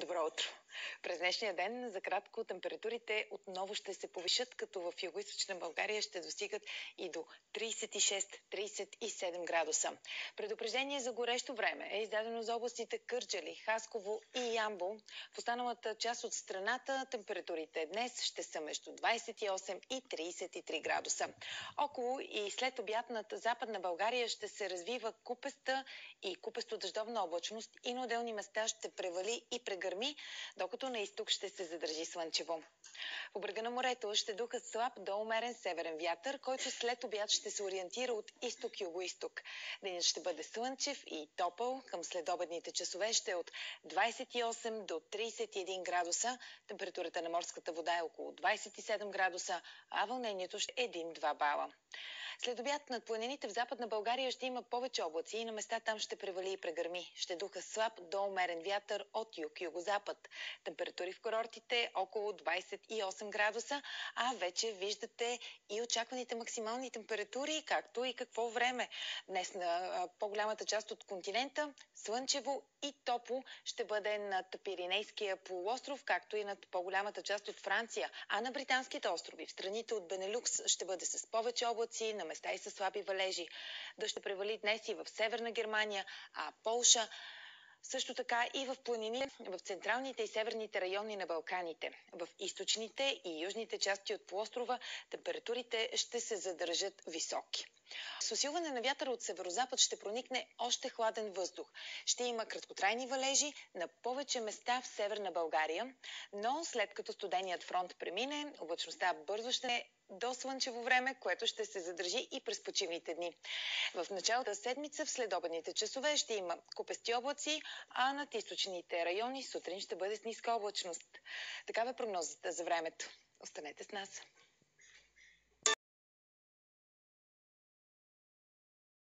Добро утро! През днешния ден за кратко температурите отново ще се повишат, като в юго България ще достигат и до 36-37 градуса. Предупреждение за горещо време е издадено за областите Кърджали, Хасково и Ямбо. В останалата част от страната температурите днес ще са между 28 и 33 градуса. Около и след обяд над Западна България ще се развива купеста и купесто-дъждовна облачност и на отделни места ще превали и прегърми, докато на изток ще се задържи слънчево. В брега на морето ще духа слаб до умерен северен вятър, който след обяд ще се ориентира от изток-юго-исток. Денят ще бъде слънчев и топъл. Към следобедните часове ще е от 28 до 31 градуса. Температурата на морската вода е около 27 градуса, а вълнението ще е 1-2 бала. След обяд над планините в Западна България ще има повече облаци и на места там ще превали и прегърми. Ще духа слаб до умерен вятър от юг-югозапад. Температури в курортите около 28 градуса, а вече виждате и очакваните максимални температури, както и какво време. Днес на по-голямата част от континента слънчево и топло ще бъде над Пиринейския полуостров, както и над по-голямата част от Франция. А на британските острови, в страните от Бенелюкс, ще бъде с повече облаци, на места и с слаби валежи. Да ще превали днес и в Северна Германия, а Полша също така и в планини в централните и северните райони на Балканите. В източните и южните части от полуострова температурите ще се задържат високи. С усилване на вятъра от северозапад ще проникне още хладен въздух. Ще има краткотрайни валежи на повече места в северна България, но след като студеният фронт премине, облачността бързо ще е до слънчево време, което ще се задържи и през почивните дни. В началото седмица в следобедните часове ще има купести облаци, а над източните райони сутрин ще бъде с ниска облачност. Такава е прогнозата за времето. Останете с нас.